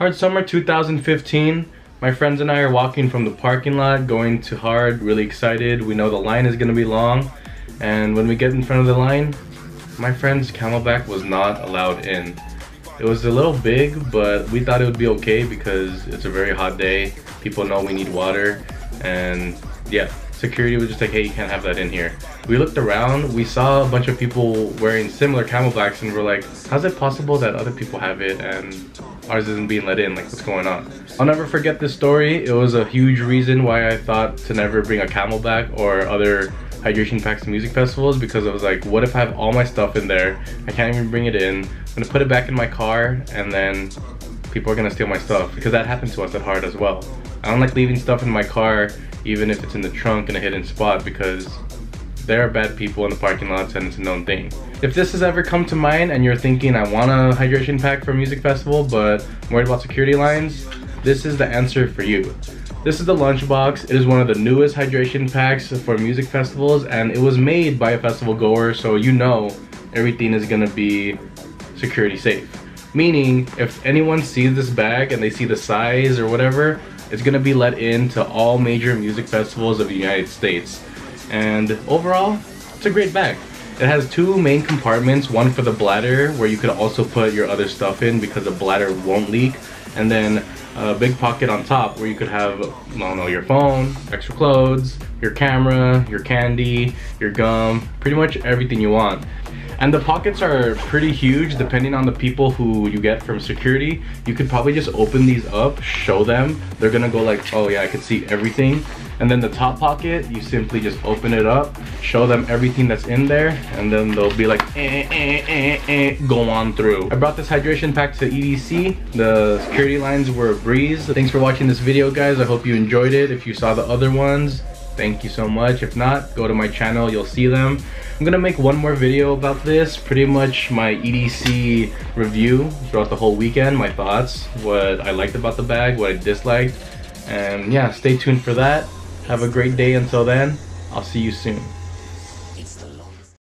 Hard Summer 2015. My friends and I are walking from the parking lot going to Hard, really excited. We know the line is gonna be long. And when we get in front of the line, my friend's CamelBak was not allowed in. It was a little big, but we thought it would be okay because it's a very hot day. People know we need water. And yeah, security was just like, hey, you can't have that in here. We looked around, we saw a bunch of people wearing similar CamelBaks and we're like, how's it possible that other people have it and ours isn't being let in? Like, what's going on? I'll never forget this story. It was a huge reason why I thought to never bring a CamelBak or other hydration packs to music festivals because I was like, what if I have all my stuff in there? I can't even bring it in. I'm gonna put it back in my car and then people are gonna steal my stuff because that happened to us at Hard as well. I don't like leaving stuff in my car even if it's in the trunk in a hidden spot because there are bad people in the parking lots and it's a known thing. If this has ever come to mind and you're thinking I want a hydration pack for a music festival but I'm worried about security lines, this is the answer for you. This is the Lunchbox. It is one of the newest hydration packs for music festivals and it was made by a festival goer so you know everything is gonna be security safe. Meaning, if anyone sees this bag and they see the size or whatever, it's gonna be let in to all major music festivals of the United States. And overall, it's a great bag. It has two main compartments, one for the bladder where you could also put your other stuff in because the bladder won't leak. And then a big pocket on top where you could have, I don't know, your phone, extra clothes, your camera, your candy, your gum, pretty much everything you want. And the pockets are pretty huge depending on the people who you get from security. You could probably just open these up, show them. They're gonna go like, oh yeah, I can see everything. And then the top pocket, you simply just open it up, show them everything that's in there, and then they'll be like, eh, eh, eh, eh, go on through. I brought this hydration pack to EDC. The security lines were a breeze. Thanks for watching this video, guys. I hope you enjoyed it. If you saw the other ones, thank you so much. If not, go to my channel, you'll see them. I'm gonna make one more video about this, pretty much my EDC review throughout the whole weekend, my thoughts, what I liked about the bag, what I disliked, and yeah, stay tuned for that. Have a great day until then, I'll see you soon.